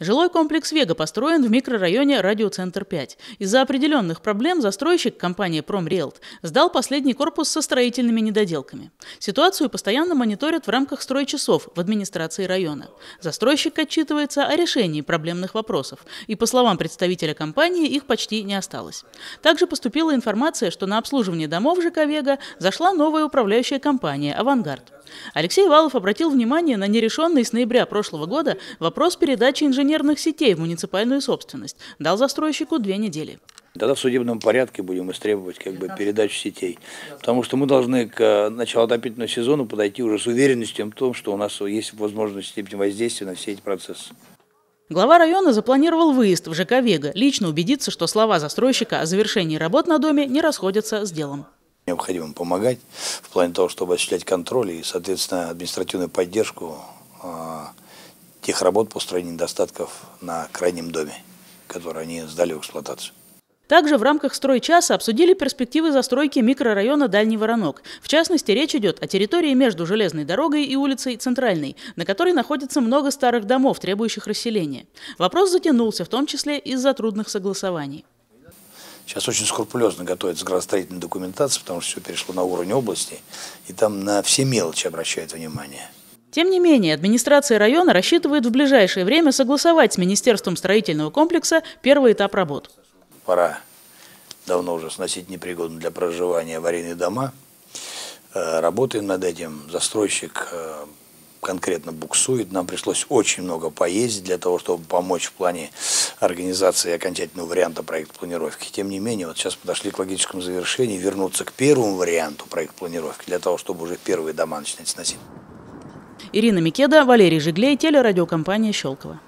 Жилой комплекс «Вега» построен в микрорайоне «Радиоцентр 5». Из-за определенных проблем застройщик, компания «Промриэлт», сдал последний корпус со строительными недоделками. Ситуацию постоянно мониторят в рамках стройчасов в администрации района. Застройщик отчитывается о решении проблемных вопросов, и, по словам представителя компании, их почти не осталось. Также поступила информация, что на обслуживание домов ЖК «Вега» зашла новая управляющая компания «Авангард». Алексей Валов обратил внимание на нерешенный с ноября прошлого года вопрос передачи инженерных сетей в муниципальную собственность. Дал застройщику две недели. Тогда в судебном порядке будем истребовать как бы, передачу сетей. Потому что мы должны к э, началу отопительного сезона подойти уже с уверенностью в том, что у нас есть возможность степень воздействия на все эти процессы. Глава района запланировал выезд в ЖК «Вега», лично убедиться, что слова застройщика о завершении работ на доме не расходятся с делом. Необходимо помогать в плане того, чтобы осуществлять контроль и, соответственно, административную поддержку э, тех работ по устранению недостатков на крайнем доме, которые они сдали в эксплуатацию. Также в рамках стройчаса обсудили перспективы застройки микрорайона Дальний Воронок. В частности, речь идет о территории между железной дорогой и улицей Центральной, на которой находится много старых домов, требующих расселения. Вопрос затянулся, в том числе из-за трудных согласований. Сейчас очень скрупулезно готовится градостроительная документация, потому что все перешло на уровень области, и там на все мелочи обращают внимание. Тем не менее, администрация района рассчитывает в ближайшее время согласовать с Министерством строительного комплекса первый этап работ. Пора давно уже сносить непригодные для проживания аварийные дома. Э, работаем над этим. Застройщик э, конкретно буксует. Нам пришлось очень много поездить для того, чтобы помочь в плане организации окончательного варианта проекта планировки. Тем не менее, вот сейчас подошли к логическому завершению, вернуться к первому варианту проекта планировки, для того, чтобы уже первые дома начинать сносить. Ирина Микеда, Валерий Жиглей, телерадиокомпания «Щелково».